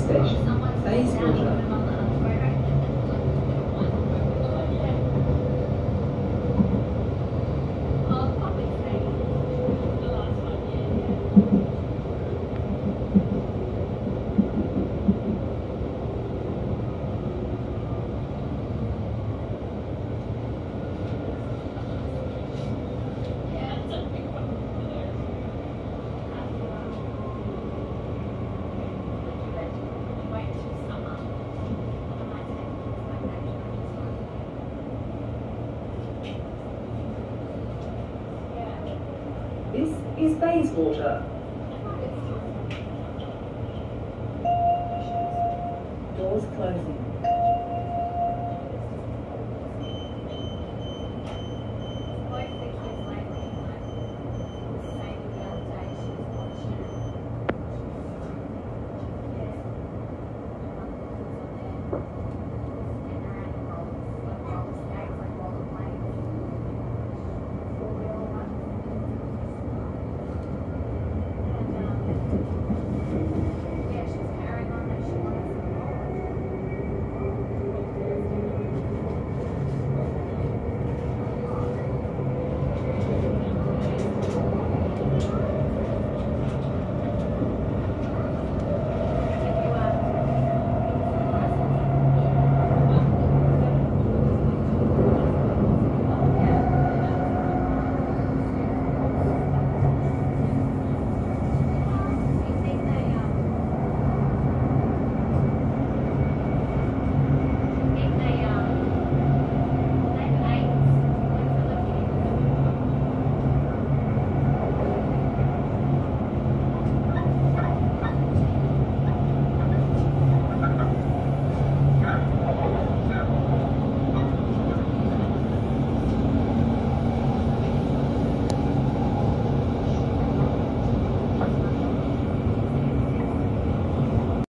station. Facebook. This is Bayswater. Doors closing.